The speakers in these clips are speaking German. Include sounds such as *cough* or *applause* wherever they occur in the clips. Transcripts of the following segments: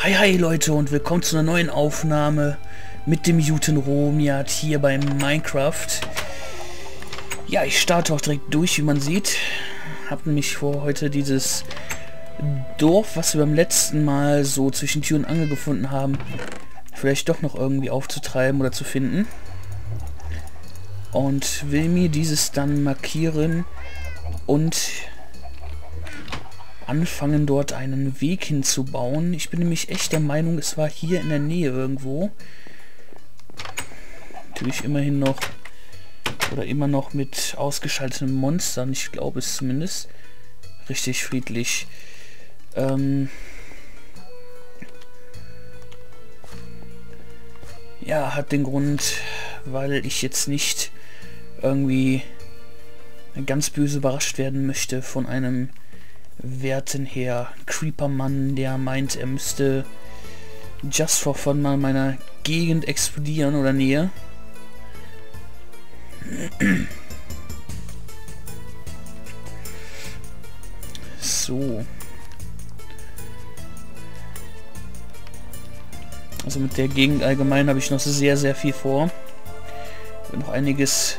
Hi hi Leute und willkommen zu einer neuen Aufnahme mit dem Juten Romiat hier bei Minecraft. Ja, ich starte auch direkt durch, wie man sieht. Hab nämlich vor heute dieses Dorf, was wir beim letzten Mal so zwischen Tür und Angel gefunden haben, vielleicht doch noch irgendwie aufzutreiben oder zu finden. Und will mir dieses dann markieren und anfangen, dort einen Weg hinzubauen. Ich bin nämlich echt der Meinung, es war hier in der Nähe irgendwo. Natürlich immerhin noch oder immer noch mit ausgeschalteten Monstern. Ich glaube es zumindest. Richtig friedlich. Ähm ja, hat den Grund, weil ich jetzt nicht irgendwie ganz böse überrascht werden möchte von einem werten Herr Creepermann, der meint, er müsste just for fun mal meiner Gegend explodieren oder Nähe. So. Also mit der Gegend allgemein habe ich noch sehr, sehr viel vor. Noch einiges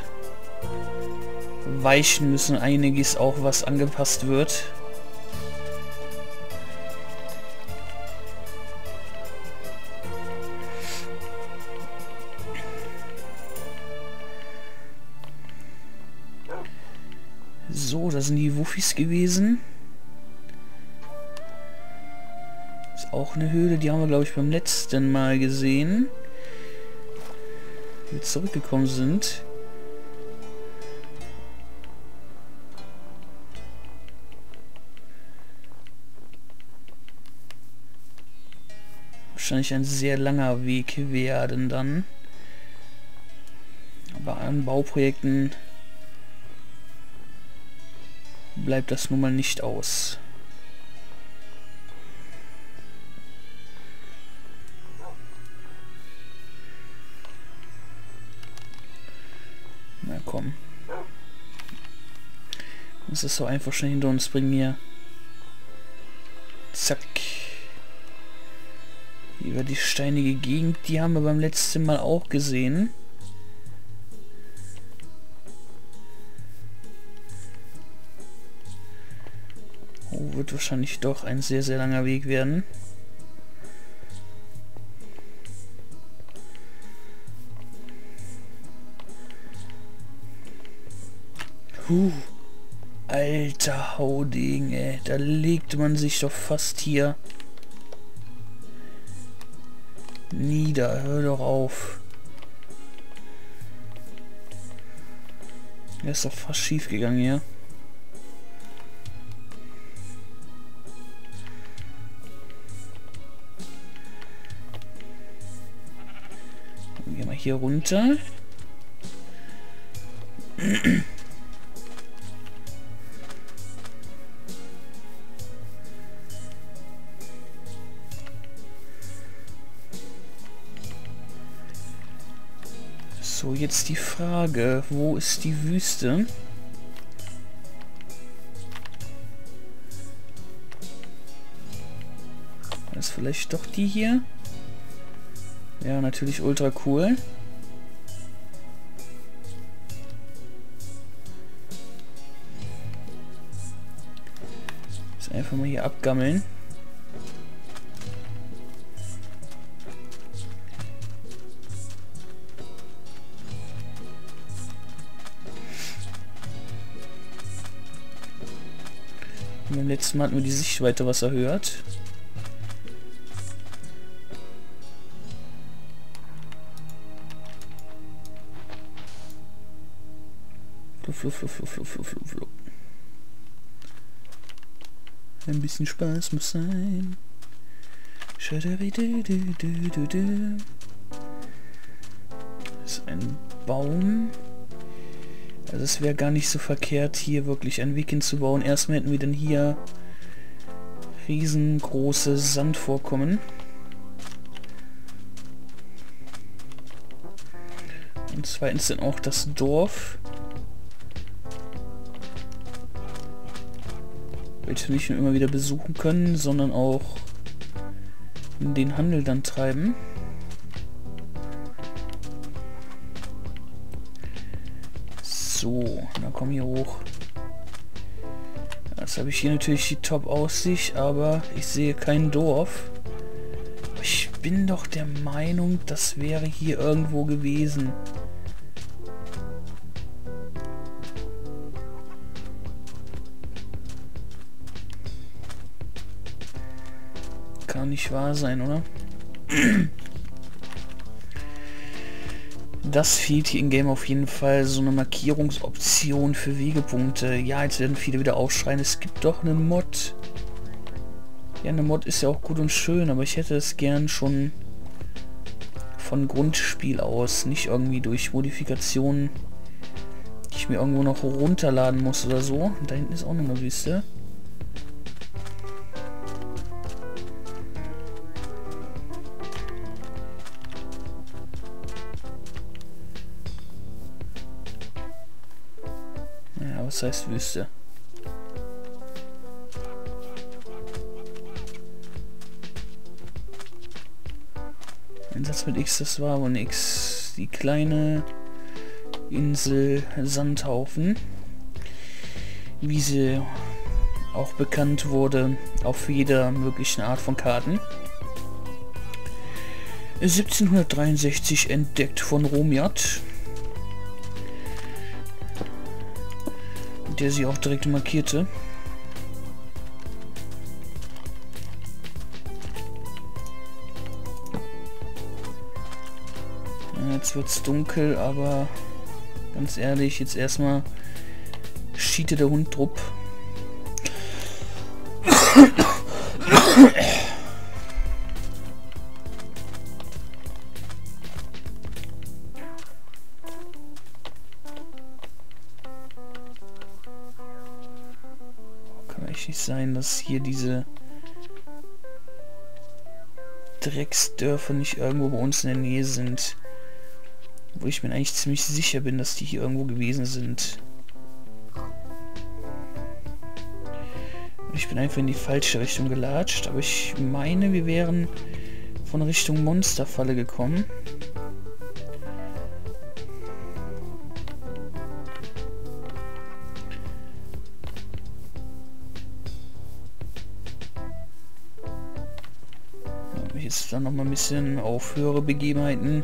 weichen müssen, einiges auch was angepasst wird. Wuffis gewesen. Ist auch eine Höhle, die haben wir, glaube ich, beim letzten Mal gesehen. Wir zurückgekommen sind. Wahrscheinlich ein sehr langer Weg werden dann. Aber an Bauprojekten bleibt das nun mal nicht aus. Na komm. Das ist so einfach schon hinter uns bringen hier. Zack. Über die steinige Gegend, die haben wir beim letzten Mal auch gesehen. Wird wahrscheinlich doch ein sehr, sehr langer Weg werden. Puh. Alter Hauding, ey. Da legt man sich doch fast hier nieder. Hör doch auf. Er ist doch fast schief gegangen hier. Hier runter. So, jetzt die Frage, wo ist die Wüste? Ist vielleicht doch die hier? Ja, natürlich ultra cool. Einfach mal hier abgammeln. Beim letzten Mal hatten wir die Sichtweite was erhöht. Fluff, fluff, fluff, fluff, fluff, fluff, fluff. Ein bisschen Spaß muss sein. Das ist ein Baum. Also es wäre gar nicht so verkehrt, hier wirklich ein Weg hinzubauen. Erstmal hätten wir dann hier riesengroße Sandvorkommen. Und zweitens dann auch das Dorf. Nicht nur immer wieder besuchen können, sondern auch den Handel dann treiben. So, dann komm hier hoch. Jetzt habe ich hier natürlich die Top-Aussicht, aber ich sehe kein Dorf. Ich bin doch der Meinung, das wäre hier irgendwo gewesen. Kann nicht wahr sein, oder? Das fehlt hier in Game auf jeden Fall so eine Markierungsoption für Wegepunkte. Ja, jetzt werden viele wieder aufschreien, es gibt doch einen Mod. Ja, eine Mod ist ja auch gut und schön, aber ich hätte es gern schon von Grundspiel aus, nicht irgendwie durch Modifikationen, die ich mir irgendwo noch runterladen muss oder so. Und da hinten ist auch noch eine Wüste. Was heißt Wüste? Ein Satz mit X, das war wohl nix. Die kleine Insel Sandhaufen, wie sie auch bekannt wurde auf jeder möglichen Art von Karten. 1763 entdeckt von Romiat. Der sie auch direkt markierte. Jetzt wird es dunkel, aber ganz ehrlich, jetzt erstmal schiete der Hund drupp. Sein, dass hier diese Drecksdörfer nicht irgendwo bei uns in der Nähe sind. Wo ich mir eigentlich ziemlich sicher bin, dass die hier irgendwo gewesen sind. Ich bin einfach in die falsche Richtung gelatscht, aber ich meine, wir wären von Richtung Monsterfalle gekommen. Bisschen auf höhere Begebenheiten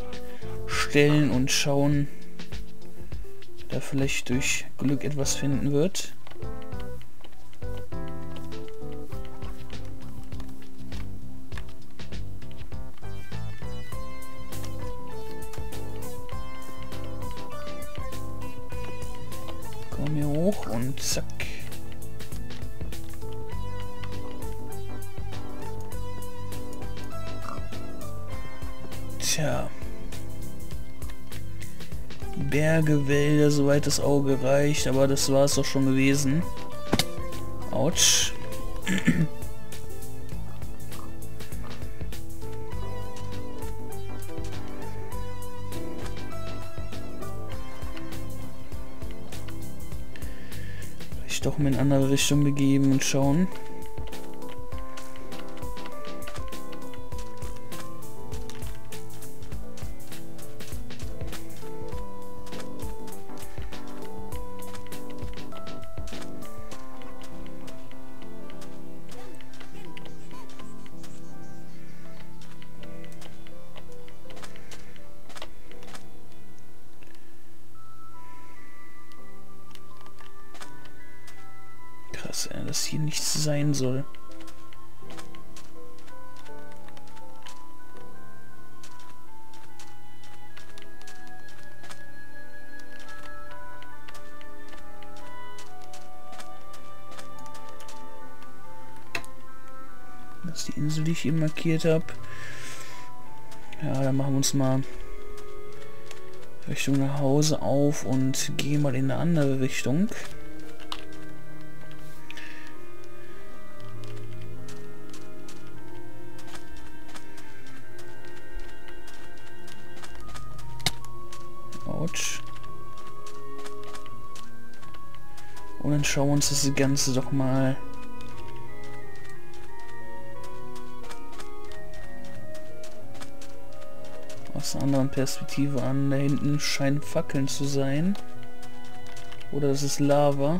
stellen und schauen, da vielleicht durch Glück etwas finden wird. Komm hier hoch und zack. Berge, Wälder, soweit das Auge reicht, aber das war es doch schon gewesen. Autsch. Ich doch mal in andere Richtung begeben und schauen. Dass äh, das hier nichts sein soll. Das ist die Insel, die ich eben markiert habe. Ja, dann machen wir uns mal Richtung nach Hause auf und gehen mal in eine andere Richtung. Autsch. Und dann schauen wir uns das Ganze doch mal aus einer anderen Perspektive an. Da hinten scheinen Fackeln zu sein. Oder das ist Lava.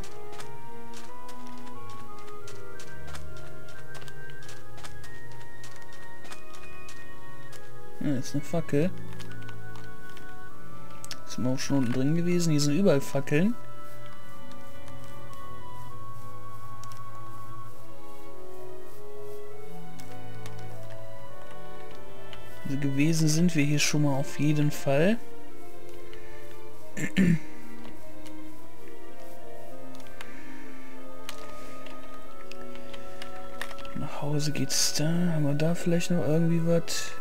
Ja, ist eine Fackel. Sind wir auch schon unten drin gewesen. Hier sind überall Fackeln. Also gewesen sind wir hier schon mal auf jeden Fall. Nach Hause geht's da. Haben wir da vielleicht noch irgendwie was?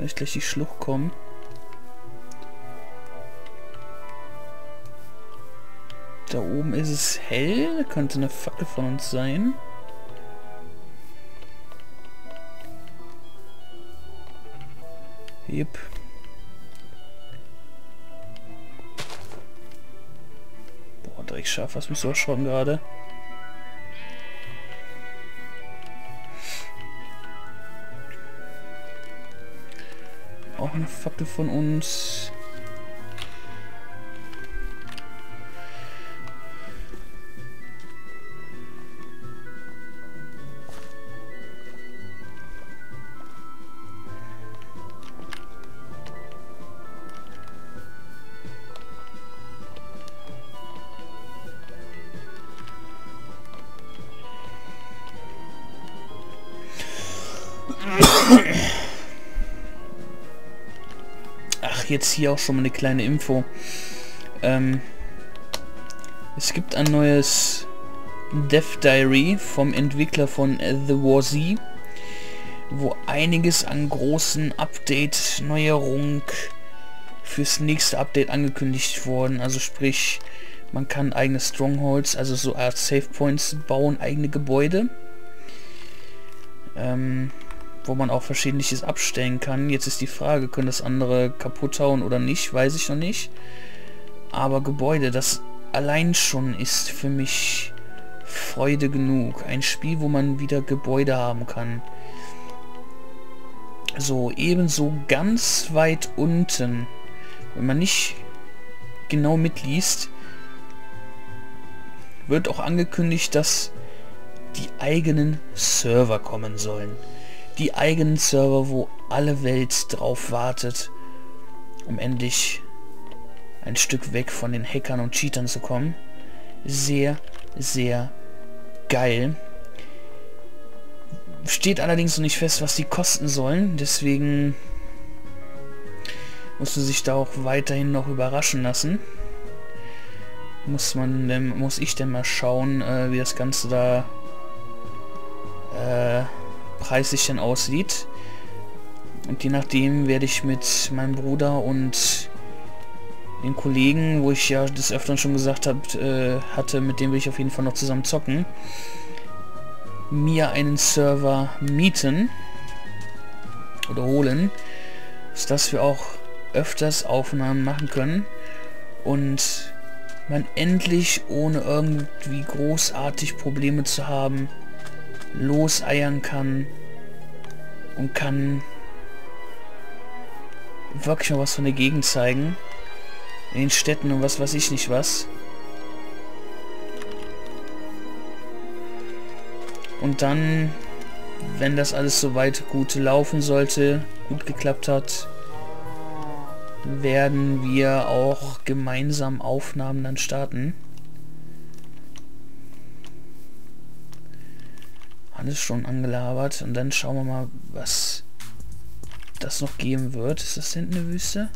Wahrscheinlich gleich die Schlucht kommen. Da oben ist es hell. Könnte eine Fackel von uns sein. Yep. Boah, Dreckschaf, was mich so erschrocken gerade. Fackel von uns. Jetzt hier auch schon mal eine kleine Info. Ähm, es gibt ein neues Dev Diary vom Entwickler von The War Z, wo einiges an großen Update-Neuerungen fürs nächste Update angekündigt wurden. Also sprich, man kann eigene Strongholds, also so Art Save Points bauen, eigene Gebäude. Ähm, wo man auch verschiedliches abstellen kann. Jetzt ist die Frage, können das andere kaputt hauen oder nicht, weiß ich noch nicht. Aber Gebäude, das allein schon ist für mich Freude genug. Ein Spiel, wo man wieder Gebäude haben kann. So, ebenso ganz weit unten, wenn man nicht genau mitliest, wird auch angekündigt, dass die eigenen Server kommen sollen die eigenen Server, wo alle Welt drauf wartet, um endlich ein Stück weg von den Hackern und Cheatern zu kommen. Sehr, sehr geil. Steht allerdings noch nicht fest, was die kosten sollen, deswegen musst du sich da auch weiterhin noch überraschen lassen. Muss man, muss ich denn mal schauen, äh, wie das Ganze da äh, preislich denn aussieht. Und je nachdem werde ich mit meinem Bruder und den Kollegen, wo ich ja des Öfteren schon gesagt habe, äh, hatte, mit dem will ich auf jeden Fall noch zusammen zocken, mir einen Server mieten oder holen, dass wir auch öfters Aufnahmen machen können und man endlich ohne irgendwie großartig Probleme zu haben loseiern kann und kann wirklich mal was von der Gegend zeigen. In den Städten und was weiß ich nicht was. Und dann, wenn das alles soweit gut laufen sollte, gut geklappt hat, werden wir auch gemeinsam Aufnahmen dann starten. Alles schon angelabert. Und dann schauen wir mal, was das noch geben wird. Ist das hinten eine Wüste?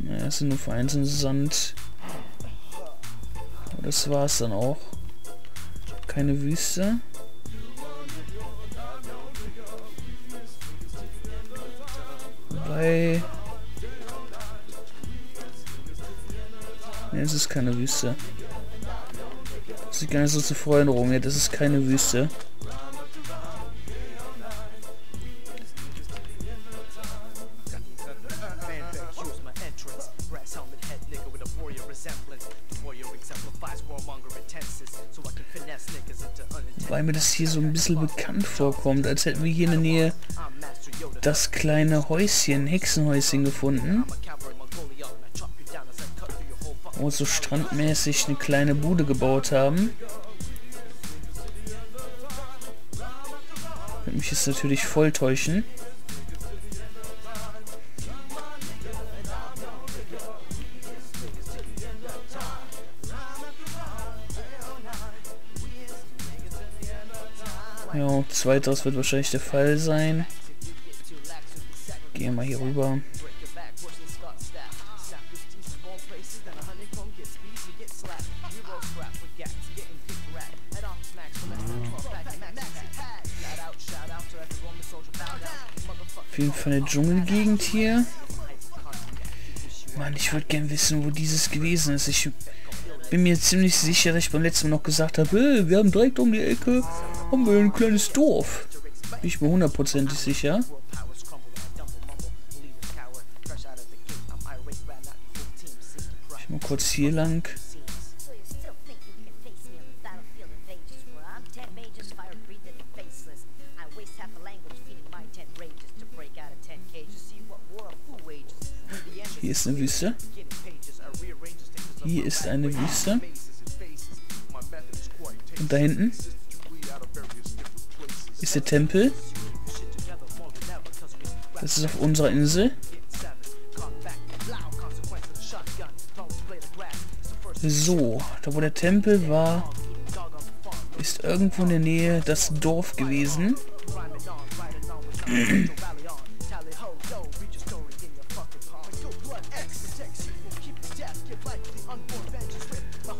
Naja, es sind nur vereinzelte Sand. Aber das war es dann auch. Keine Wüste. Wobei... Ne, es ist keine Wüste. Das sieht gar nicht so zu freuen, Runge. Das ist keine Wüste. Weil mir das hier so ein bisschen bekannt vorkommt, als hätten wir hier in der Nähe das kleine Häuschen, Hexenhäuschen gefunden. Wo so strandmäßig eine kleine Bude gebaut haben. Wird mich jetzt natürlich voll täuschen. Ja, zweiteres wird wahrscheinlich der Fall sein. Gehen wir hier rüber. Auf jeden Fall eine Dschungelgegend hier. Mann, ich würde gern wissen, wo dieses gewesen ist. Ich bin mir ziemlich sicher, dass ich beim letzten Mal noch gesagt habe, hey, wir haben direkt um die Ecke haben wir ein kleines Dorf. Bin ich mir hundertprozentig sicher. Ich mal kurz hier lang. Hier ist eine Wüste. Hier ist eine Wüste. Und da hinten ist der Tempel. Das ist auf unserer Insel. So, da wo der Tempel war, ist irgendwo in der Nähe das Dorf gewesen.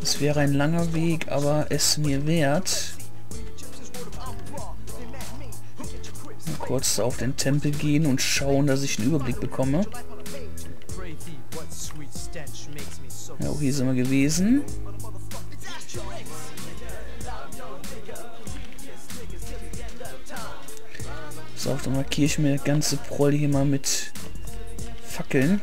Es wäre ein langer Weg, aber es mir wert. Mal kurz auf den Tempel gehen und schauen, dass ich einen Überblick bekomme. Ja, auch hier sind wir gewesen. So, dann markiere ich mir das ganze Proll hier mal mit Fackeln.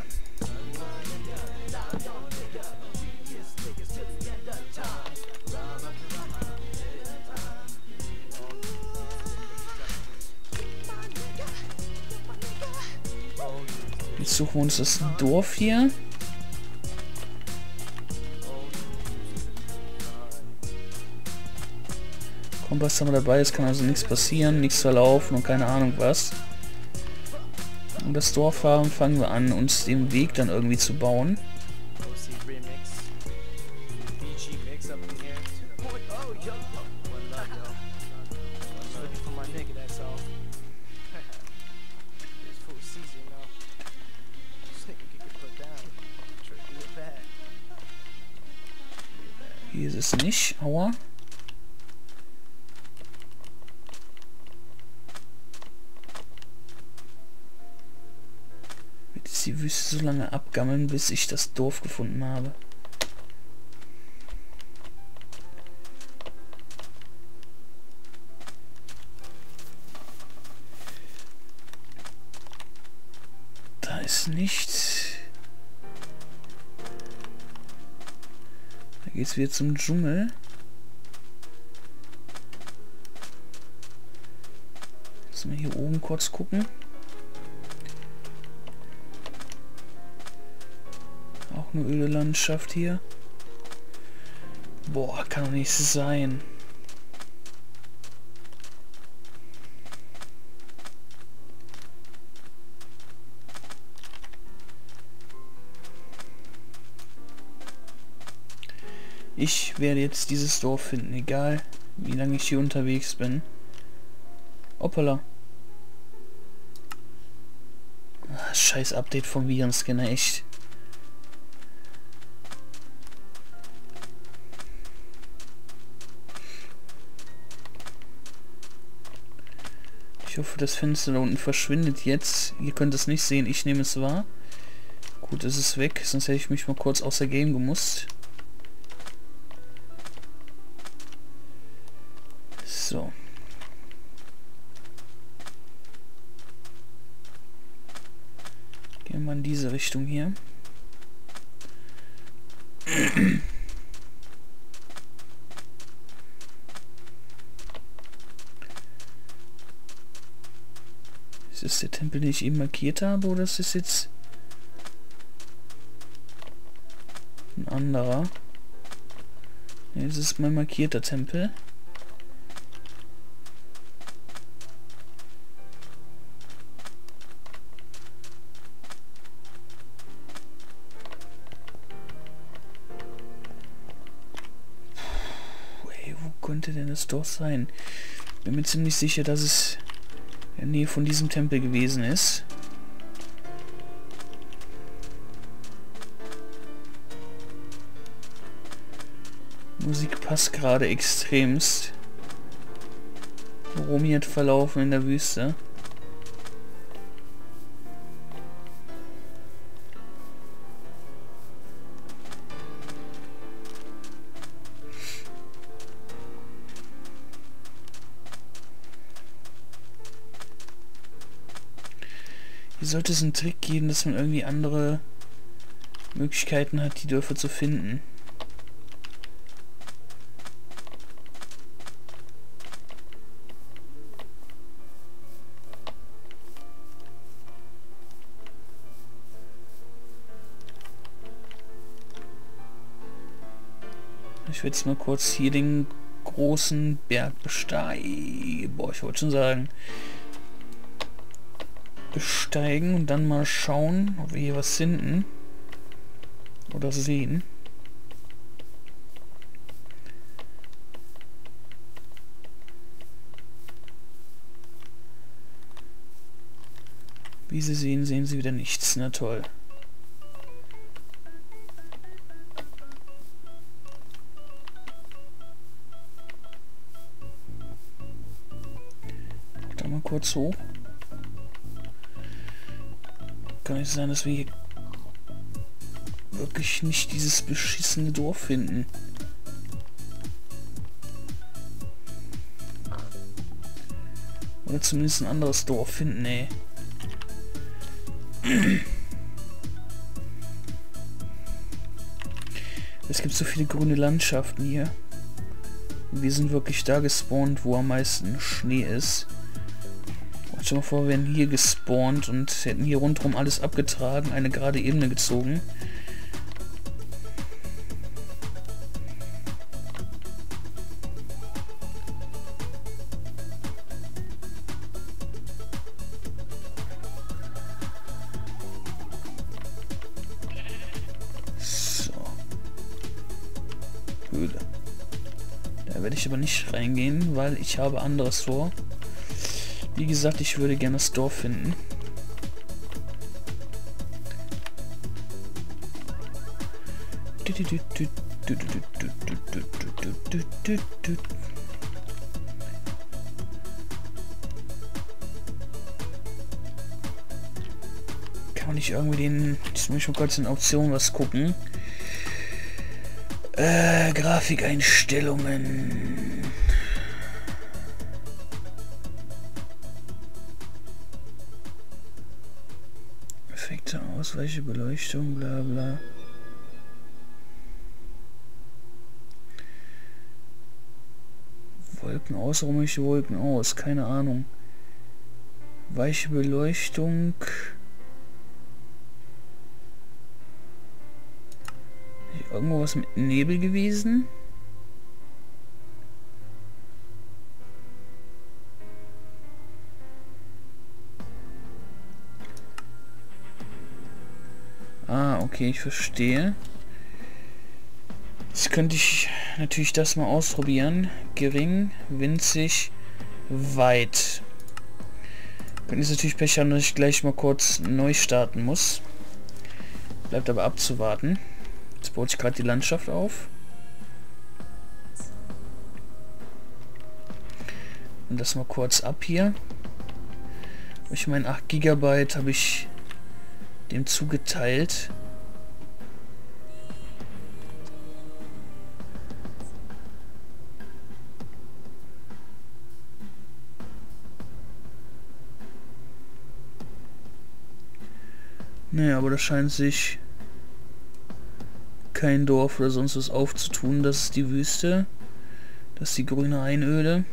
Jetzt suchen wir uns das Dorf hier. Kompass haben wir dabei, es kann also nichts passieren, nichts verlaufen und keine Ahnung was. Und das Dorf haben, fangen wir an, uns den Weg dann irgendwie zu bauen. Abgammeln, bis ich das Dorf gefunden habe. Da ist nichts. Geht's wieder zum Dschungel. Müssen wir hier oben kurz gucken. Eine öde Landschaft hier. Boah, kann doch nicht sein. Ich werde jetzt dieses Dorf finden, egal wie lange ich hier unterwegs bin. Hoppala. Ah, scheiß Update vom Virenscanner, echt. Ich hoffe, das Fenster da unten verschwindet jetzt. Ihr könnt es nicht sehen, ich nehme es wahr. Gut, es ist weg, sonst hätte ich mich mal kurz außer Game gemusst. So. Gehen wir in diese Richtung hier. Tempel, den ich eben markiert habe, oder ist das jetzt ein anderer? Ne, das ist mein markierter Tempel. könnte denn das doch sein? Bin mir ziemlich sicher, dass es der Nähe von diesem Tempel gewesen ist. Musik passt gerade extremst. Romiert verlaufen in der Wüste. Sollte es einen Trick geben, dass man irgendwie andere Möglichkeiten hat, die Dörfer zu finden. Ich werde jetzt mal kurz hier den großen Berg besteigen. Boah, ich wollte schon sagen, besteigen und dann mal schauen, ob wir hier was finden. Oder sehen. Wie Sie sehen, sehen Sie wieder nichts. Na toll. Da mal kurz hoch. Kann nicht sein, dass wir hier wirklich nicht dieses beschissene Dorf finden. Oder zumindest ein anderes Dorf finden, ey. Es gibt so viele grüne Landschaften hier. Wir sind wirklich da gespawnt, wo am meisten Schnee ist. Stell mal vor, wir wären hier gespawnt und hätten hier rundherum alles abgetragen, eine gerade Ebene gezogen. Da werde ich aber nicht reingehen, weil ich habe anderes vor. Wie gesagt, ich würde gerne das Dorf finden. Kann nicht irgendwie den... Jetzt muss ich mal kurz in Auktion was gucken. Äh, Grafikeinstellungen. Ausweiche, Beleuchtung, bla bla. Wolken aus, warum ich Wolken aus? Keine Ahnung. Weiche Beleuchtung. Irgendwo was mit Nebel gewesen? Okay, ich verstehe. Jetzt könnte ich natürlich das mal ausprobieren. Gering, winzig, weit. Könnte jetzt natürlich Pech haben, dass ich gleich mal kurz neu starten muss. Bleibt aber abzuwarten. Jetzt baut sich gerade die Landschaft auf. Und das mal kurz ab hier. Ich meine 8 GB habe ich dem zugeteilt. Naja, aber das scheint sich kein Dorf oder sonst was aufzutun. Das ist die Wüste. Das ist die grüne Einöde.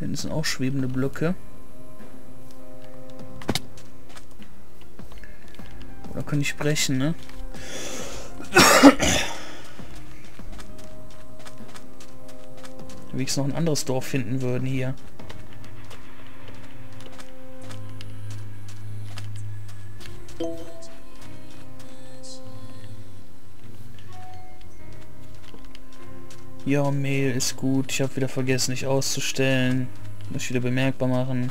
Hinten sind auch schwebende Blöcke. Oder kann ich sprechen, ne? Wie ich noch ein anderes Dorf finden würden hier. Ja, Mail ist gut. Ich habe wieder vergessen, nicht auszustellen. Muss ich wieder bemerkbar machen.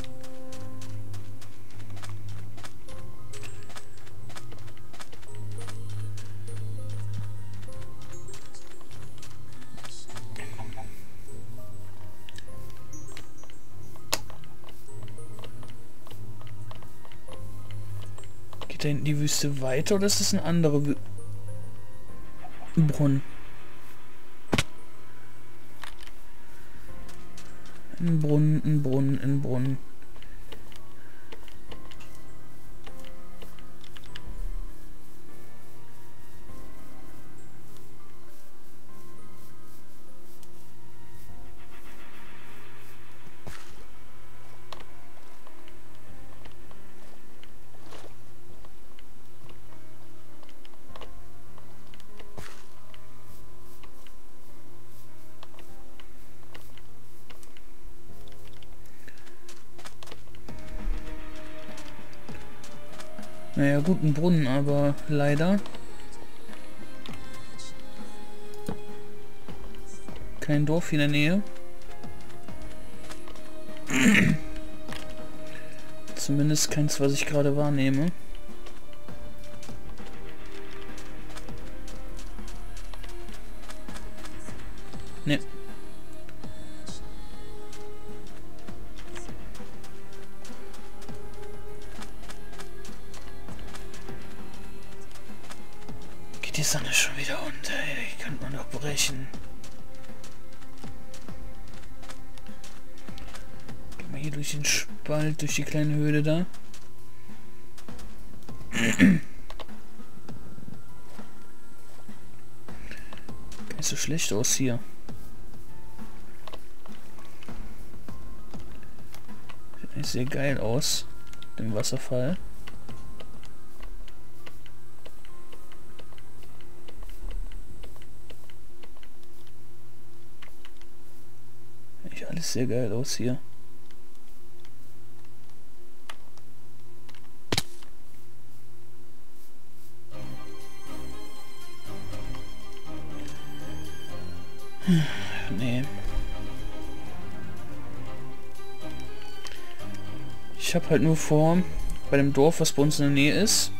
Geht da hinten die Wüste weiter oder ist das ein anderer Brunnen? Ein Brunnen, ein Brunnen, ein Brunnen. Naja, guten Brunnen, aber leider. Kein Dorf in der Nähe. *clears throat* Zumindest keins, was ich gerade wahrnehme. Hier durch den Spalt, durch die kleine Höhle da. Nicht so schlecht aus hier. Sieht sehr geil aus. Dem Wasserfall. alles sehr geil aus hier. Halt nur vor, bei dem Dorf, was bei uns in der Nähe ist,